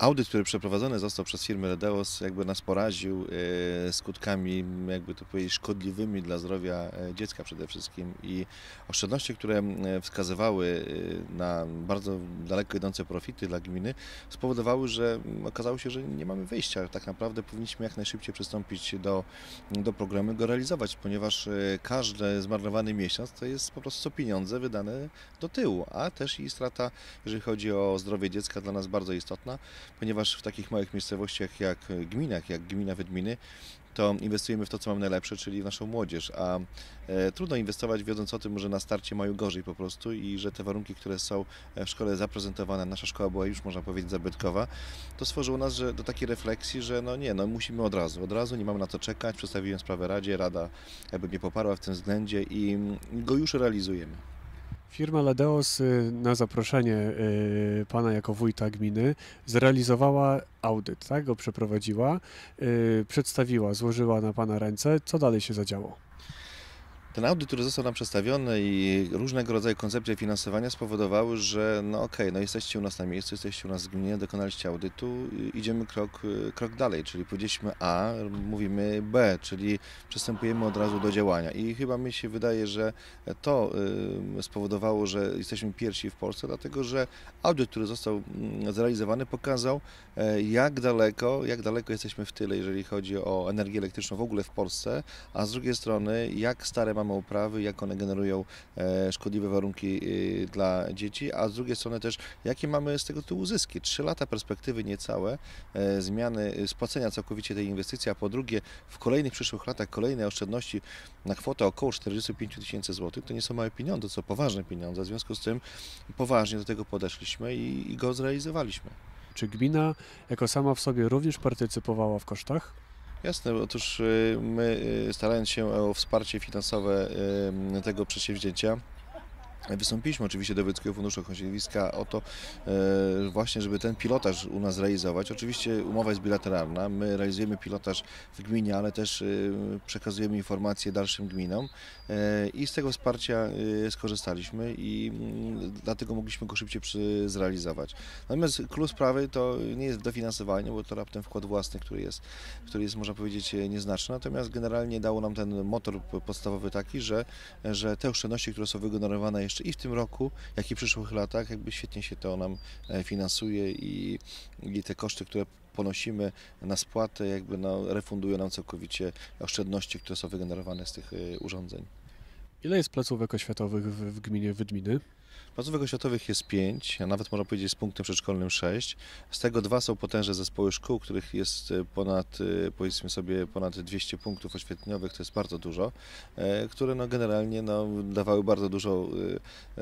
Audyt, który przeprowadzony został przez firmę Ledeos, jakby nas poraził e, skutkami, jakby to powiedzieć, szkodliwymi dla zdrowia e, dziecka przede wszystkim i oszczędności, które e, wskazywały na bardzo daleko idące profity dla gminy, spowodowały, że okazało się, że nie mamy wyjścia. Tak naprawdę powinniśmy jak najszybciej przystąpić do, do programu, go realizować, ponieważ każdy zmarnowany miesiąc to jest po prostu pieniądze wydane do tyłu, a też i strata, jeżeli chodzi o zdrowie dziecka, dla nas bardzo istotna ponieważ w takich małych miejscowościach jak gminach, jak gmina Wydminy, to inwestujemy w to, co mamy najlepsze, czyli w naszą młodzież, a e, trudno inwestować wiedząc o tym, że na starcie mają gorzej po prostu i że te warunki, które są w szkole zaprezentowane, nasza szkoła była już, można powiedzieć, zabytkowa, to stworzyło nas że, do takiej refleksji, że no nie, no musimy od razu, od razu, nie mamy na to czekać, przedstawiłem sprawę Radzie, Rada jakby mnie poparła w tym względzie i go już realizujemy. Firma Ledeos y, na zaproszenie y, pana jako wójta gminy zrealizowała audyt, tak? Go przeprowadziła, y, przedstawiła, złożyła na pana ręce. Co dalej się zadziało? Ten audyt, który został nam przedstawiony i różnego rodzaju koncepcje finansowania spowodowały, że no okej, okay, no jesteście u nas na miejscu, jesteście u nas w gminie, dokonaliście audytu, idziemy krok, krok dalej, czyli powiedzieliśmy A, mówimy B, czyli przystępujemy od razu do działania. I chyba mi się wydaje, że to y, spowodowało, że jesteśmy pierwsi w Polsce, dlatego że audyt, który został mm, zrealizowany, pokazał e, jak daleko, jak daleko jesteśmy w tyle, jeżeli chodzi o energię elektryczną w ogóle w Polsce, a z drugiej strony jak stare mamy uprawy, jak one generują e, szkodliwe warunki e, dla dzieci, a z drugiej strony też jakie mamy z tego tytułu zyski. Trzy lata perspektywy niecałe, e, zmiany, spłacenia całkowicie tej inwestycji, a po drugie w kolejnych przyszłych latach kolejne oszczędności na kwotę około 45 tysięcy złotych, to nie są małe pieniądze, to poważne pieniądze, w związku z tym poważnie do tego podeszliśmy i, i go zrealizowaliśmy. Czy gmina jako sama w sobie również partycypowała w kosztach? Jasne, otóż y, my y, starając się o wsparcie finansowe y, tego przedsięwzięcia, Wystąpiliśmy oczywiście do Wojewódzkiego Funduszu Ochrony Środowiska o to e, właśnie, żeby ten pilotaż u nas realizować. Oczywiście umowa jest bilateralna, my realizujemy pilotaż w gminie, ale też e, przekazujemy informacje dalszym gminom e, i z tego wsparcia skorzystaliśmy i mm, dlatego mogliśmy go szybciej zrealizować. Natomiast klucz sprawy to nie jest dofinansowanie, bo to raptem wkład własny, który jest, który jest można powiedzieć nieznaczny, natomiast generalnie dało nam ten motor podstawowy taki, że, że te oszczędności, które są wygenerowane jeszcze i w tym roku, jak i w przyszłych latach, jakby świetnie się to nam e, finansuje i, i te koszty, które ponosimy na spłatę, jakby no, refundują nam całkowicie oszczędności, które są wygenerowane z tych e, urządzeń. Ile jest placówek oświatowych w, w gminie Wydminy? Placówek oświatowych jest pięć, a nawet można powiedzieć z punktem przedszkolnym sześć. Z tego dwa są potężne zespoły szkół, których jest e, ponad, e, powiedzmy sobie, ponad 200 punktów oświetleniowych, to jest bardzo dużo, e, które no generalnie no, dawały bardzo dużo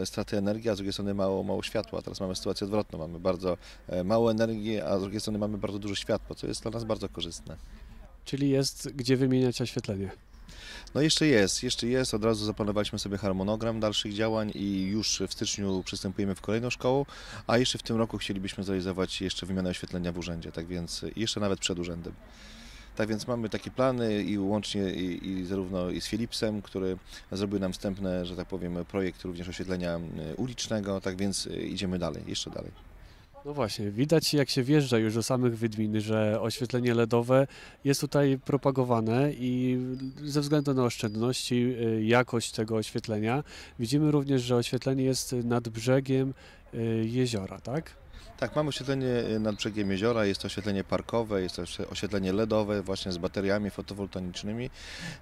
straty energii, a z drugiej strony mało, mało światła. Teraz mamy sytuację odwrotną, mamy bardzo mało energii, a z drugiej strony mamy bardzo dużo światła, co jest dla nas bardzo korzystne. Czyli jest gdzie wymieniać oświetlenie? No jeszcze jest, jeszcze jest. Od razu zaplanowaliśmy sobie harmonogram dalszych działań i już w styczniu przystępujemy w kolejną szkołę, a jeszcze w tym roku chcielibyśmy zrealizować jeszcze wymianę oświetlenia w urzędzie, tak więc jeszcze nawet przed urzędem. Tak więc mamy takie plany i łącznie i, i, zarówno i z Philipsem, który zrobił nam wstępne, że tak powiem, projekt również oświetlenia ulicznego, tak więc idziemy dalej, jeszcze dalej. No właśnie, widać jak się wjeżdża już do samych Wydmin, że oświetlenie LEDowe jest tutaj propagowane i ze względu na oszczędności, y, jakość tego oświetlenia, widzimy również, że oświetlenie jest nad brzegiem y, jeziora, tak? Tak, mamy oświetlenie y, nad brzegiem jeziora, jest to oświetlenie parkowe, jest to oświetlenie LEDowe właśnie z bateriami fotowoltaicznymi.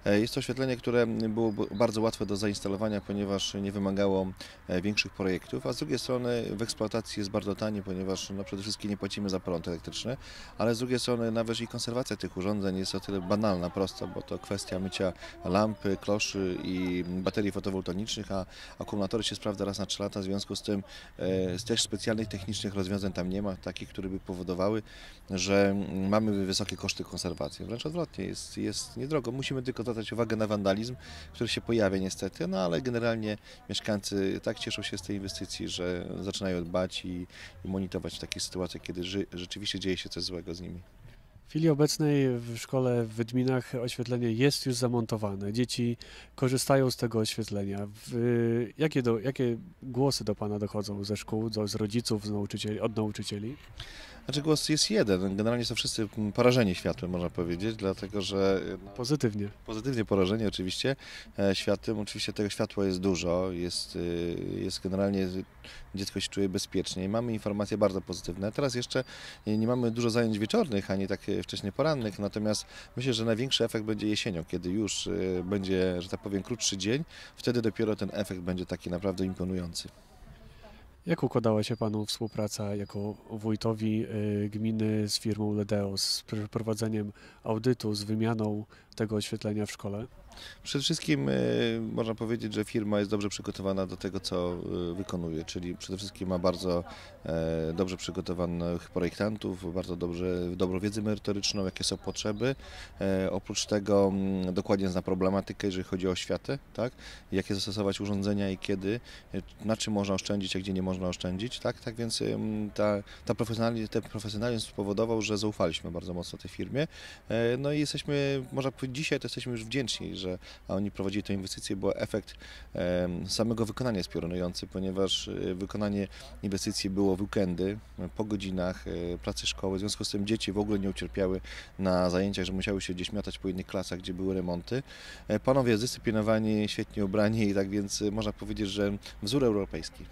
E, jest to oświetlenie, które było bardzo łatwe do zainstalowania, ponieważ nie wymagało e, większych projektów, a z drugiej strony w eksploatacji jest bardzo tanie, ponieważ no, przede wszystkim nie płacimy za prąd elektryczny, ale z drugiej strony nawet i konserwacja tych urządzeń jest o tyle banalna, prosta, bo to kwestia mycia lampy, kloszy i baterii fotowoltaicznych, a akumulatory się sprawdza raz na 3 lata, w związku z tym e, z też specjalnych technicznych rozwiązań rozwiązań tam nie ma, takich, które by powodowały, że mamy wysokie koszty konserwacji. Wręcz odwrotnie, jest, jest niedrogo. Musimy tylko zwracać uwagę na wandalizm, który się pojawia niestety, no ale generalnie mieszkańcy tak cieszą się z tej inwestycji, że zaczynają dbać i, i monitorować takie sytuacje, kiedy ży, rzeczywiście dzieje się coś złego z nimi. W chwili obecnej w szkole w Wydminach oświetlenie jest już zamontowane. Dzieci korzystają z tego oświetlenia. Jakie, do, jakie głosy do Pana dochodzą ze szkół, z rodziców, z nauczycieli, od nauczycieli? Znaczy głos jest jeden. Generalnie są wszyscy porażeni światłem, można powiedzieć, dlatego że no, Pozytywnie. Pozytywnie porażeni oczywiście e, światłem. Oczywiście tego światła jest dużo, jest, y, jest generalnie dziecko się czuje bezpiecznie. Mamy informacje bardzo pozytywne. Teraz jeszcze nie mamy dużo zajęć wieczornych, ani tak e, wcześnie porannych, natomiast myślę, że największy efekt będzie jesienią, kiedy już będzie, że tak powiem, krótszy dzień. Wtedy dopiero ten efekt będzie taki naprawdę imponujący. Jak układała się Panu współpraca jako wójtowi y, gminy z firmą Ledeo, z prowadzeniem audytu, z wymianą tego oświetlenia w szkole? Przede wszystkim e, można powiedzieć, że firma jest dobrze przygotowana do tego, co e, wykonuje, czyli przede wszystkim ma bardzo e, dobrze przygotowanych projektantów, bardzo dobrze, dobrą wiedzę merytoryczną, jakie są potrzeby. Oprócz tego mm, dokładnie zna problematykę, jeżeli chodzi o oświatę, tak? jakie zastosować urządzenia i kiedy, na czym można oszczędzić, a gdzie nie można oszczędzić. Tak, tak więc ta, ta profesjonalizm, ten profesjonalizm spowodował, że zaufaliśmy bardzo mocno tej firmie. No i jesteśmy, można powiedzieć, dzisiaj to jesteśmy już wdzięczni, że oni prowadzili tę inwestycję, bo efekt samego wykonania jest piorunujący, ponieważ e, wykonanie inwestycji było w weekendy, po godzinach e, pracy szkoły, w związku z tym dzieci w ogóle nie ucierpiały na zajęciach, że musiały się gdzieś miotać po innych klasach, gdzie były remonty. E, panowie zdyscyplinowani, świetnie ubrani i tak więc można powiedzieć, że wzór europejski.